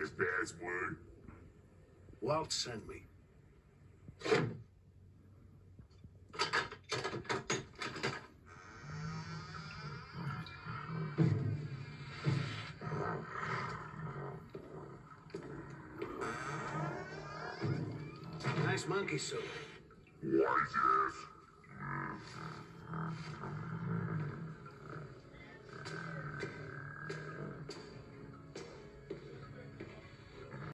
like his password. Walt sent me. Nice monkey suit. Why, yes.